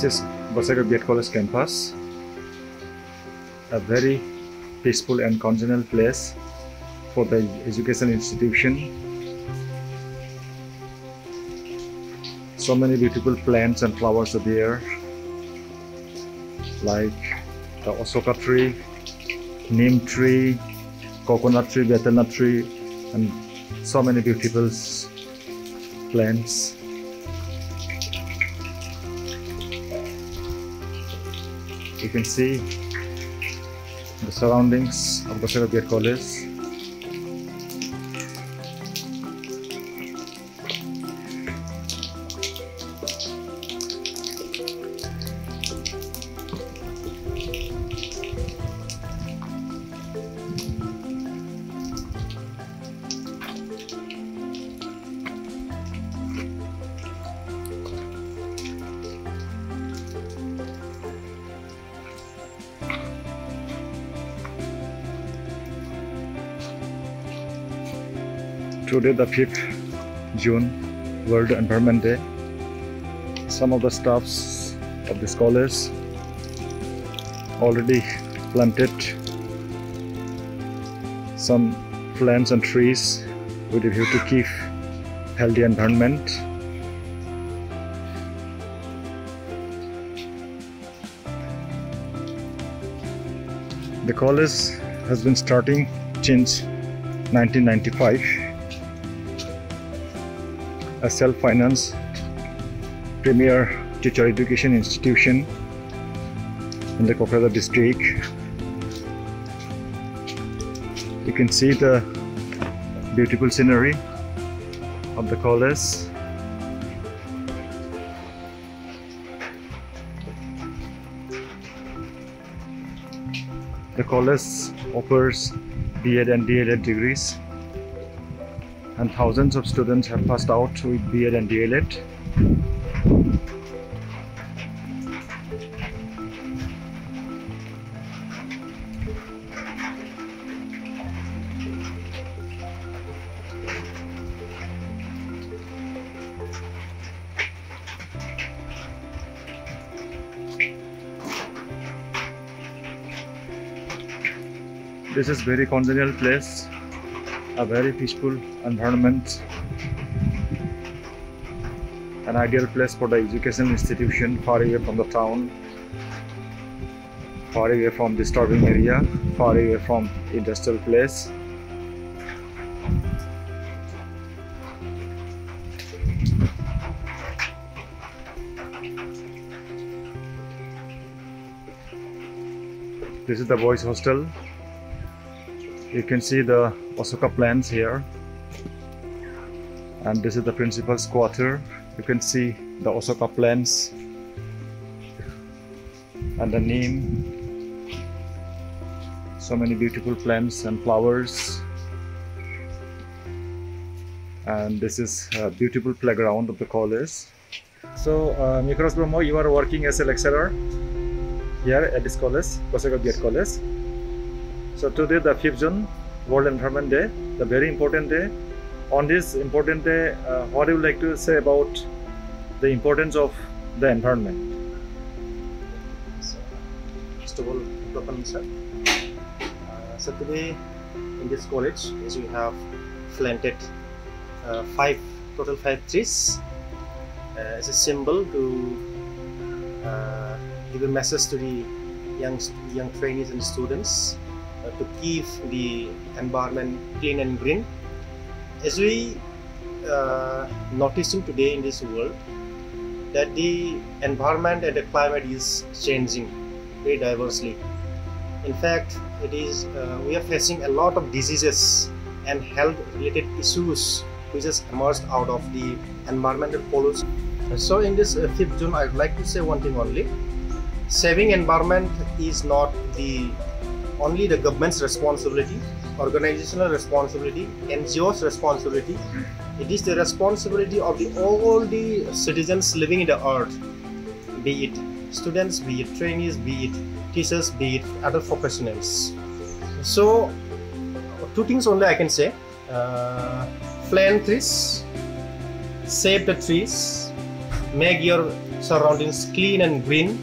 This is Gossaigaon B.Ed College campus, a very peaceful and congenial place for the education institution. So many beautiful plants and flowers are there, like the Ashoka tree, neem tree, coconut tree, betel nut tree, and so many beautiful plants. You can see the surroundings of Gossaigaon B.Ed College. Today, the 5th June, World Environment Day. Some of the staffs of this college already planted some plants and trees with a view to keep healthy environment. The college has been starting since 1995 a self-financed premier teacher education institution in the Kolkata district. You can see the beautiful scenery of the college. The college offers B.Ed and D.Ed degrees and thousands of students have passed out with B.Ed and D.Ed. This is very congenial place, a very peaceful environment, an ideal place for the education institution far away from the town, far away from disturbing area, far away from industrial place. This is the boys hostel. You can see the Ashoka plants here. And this is the principal's quarter. You can see the Ashoka plants and the neem. So many beautiful plants and flowers. And this is a beautiful playground of the college. So, uh, Mikoraj Brahma, you are working as a lecturer here at this college, B.Ed College. So today the 5th June, World Environment Day, the very important day. On this important day, uh, what do you like to say about the importance of the environment? So, first of all, good sir. Uh, so today in this college, as we have planted uh, five total five trees uh, as a symbol to uh, give a message to the young young trainees and students to keep the environment clean and green. As we uh, noticing today in this world that the environment and the climate is changing very diversely. In fact, it is uh, we are facing a lot of diseases and health related issues which has emerged out of the environmental pollution. So in this uh, 5th June, I would like to say one thing only. Saving environment is not the only the government's responsibility, organizational responsibility, NGO's responsibility. It is the responsibility of the all the citizens living in the earth, be it students, be it trainees, be it teachers, be it other professionals. So, two things only I can say: uh, plant trees, save the trees, make your surroundings clean and green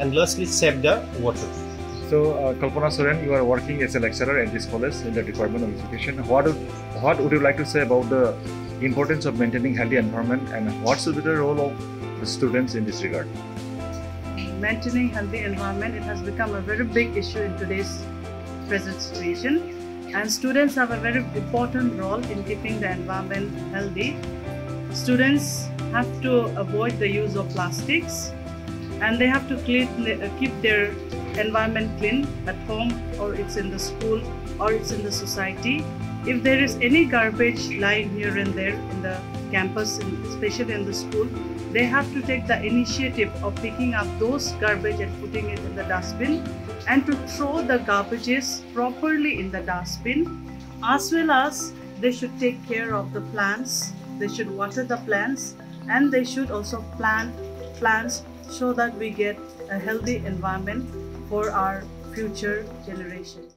and lastly save the water. So, uh, Kalpana Soren, you are working as a lecturer at this college in the Department of Education. What would, what would you like to say about the importance of maintaining healthy environment and what should be the role of the students in this regard? Maintaining healthy environment, it has become a very big issue in today's present situation and students have a very important role in keeping the environment healthy. Students have to avoid the use of plastics and they have to clean, uh, keep their environment clean at home or it's in the school or it's in the society. If there is any garbage lying here and there in the campus, especially in the school, they have to take the initiative of picking up those garbage and putting it in the dustbin and to throw the garbages properly in the dustbin as well as they should take care of the plants they should water the plants and they should also plant plants so that we get a healthy environment for our future generations